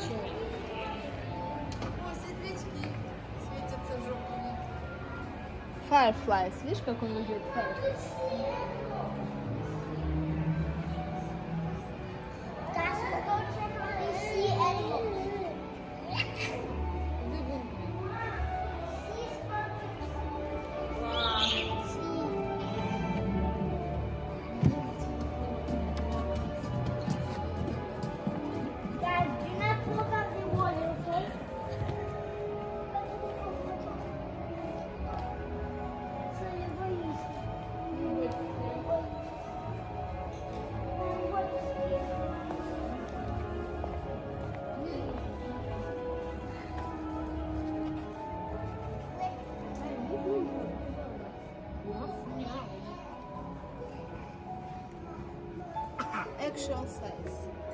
Чего? О, светлячки светятся жопами. Fireflies. Видишь, как он выглядит? Fireflies. section size.